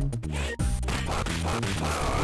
Bobby Bobby Bobby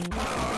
Hey!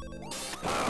Ah!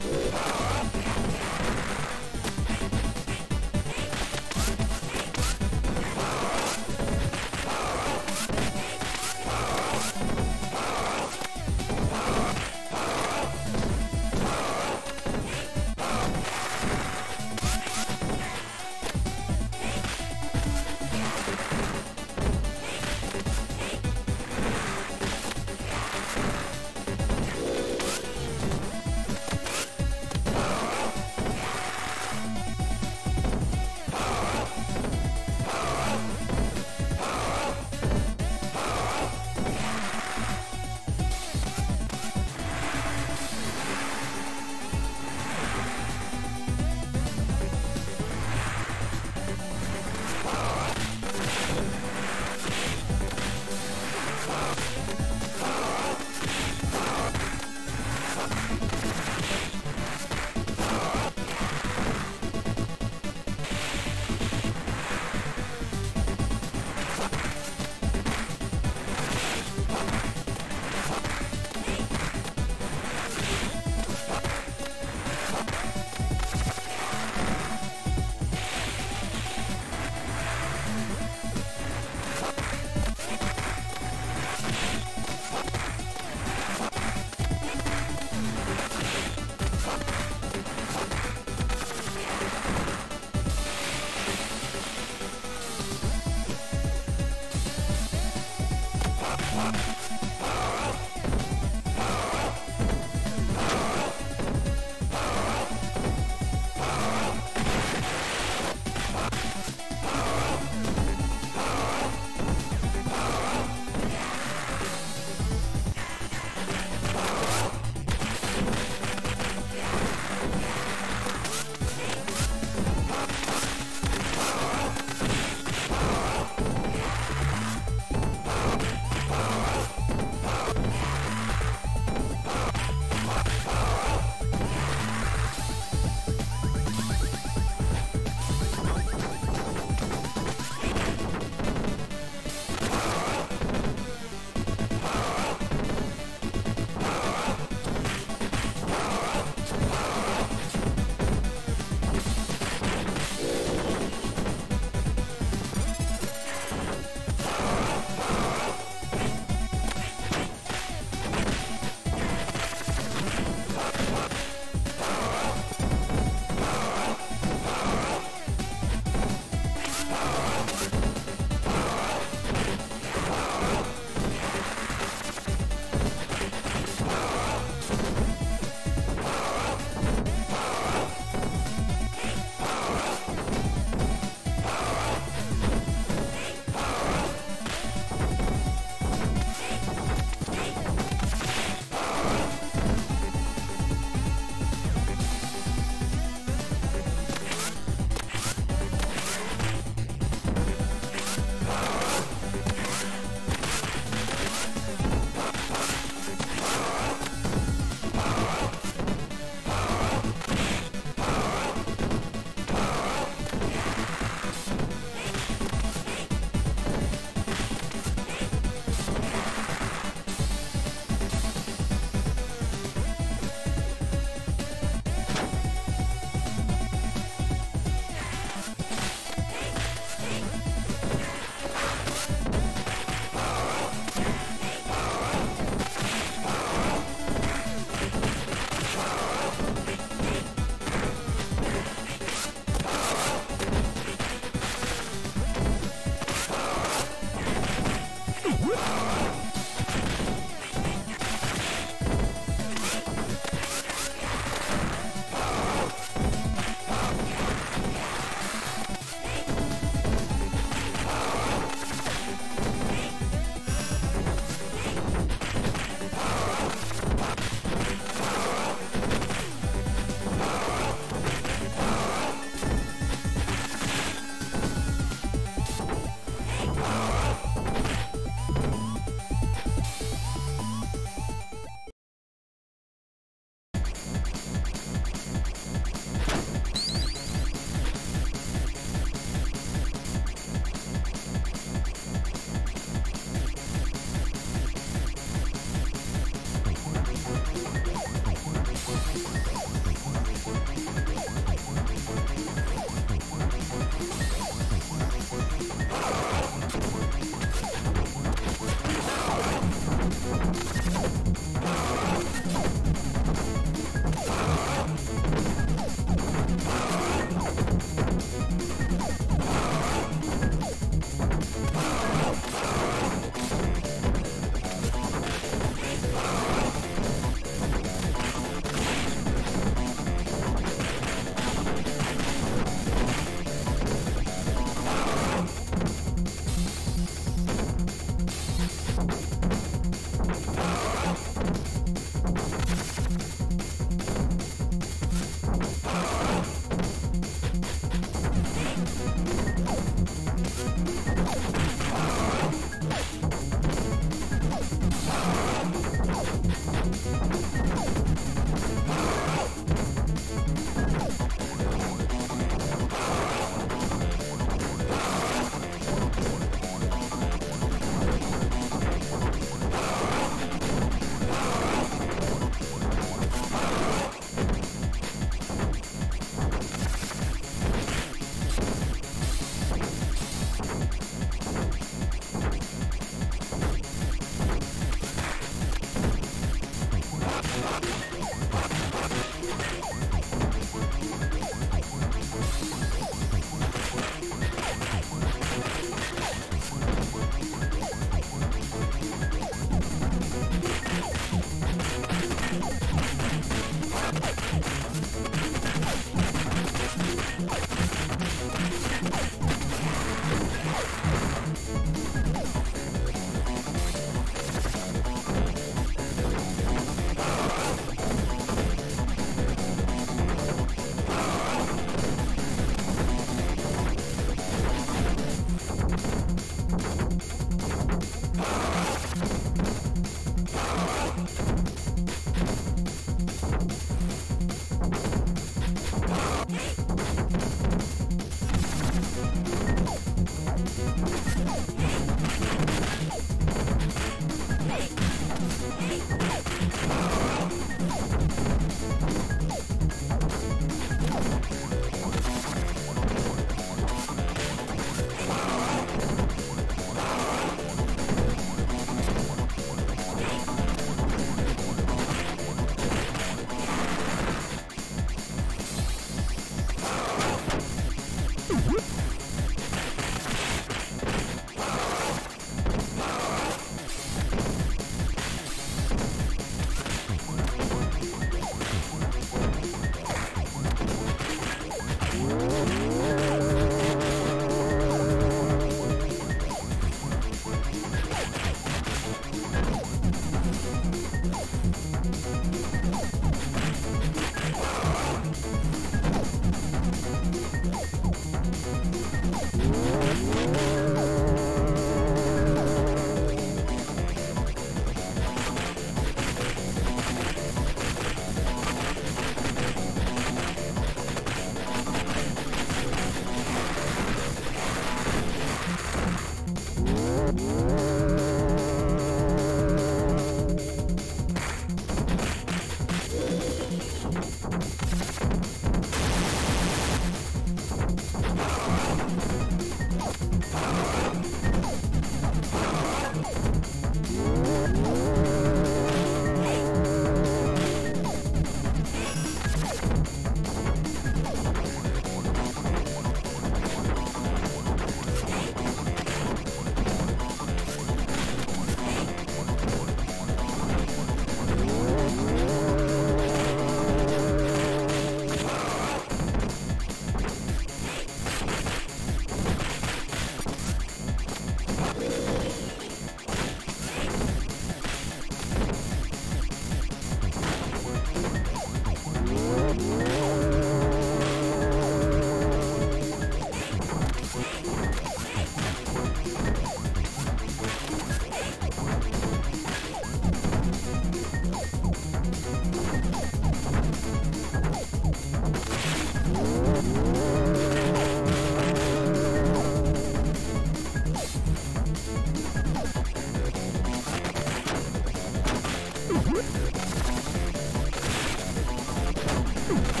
Ooh.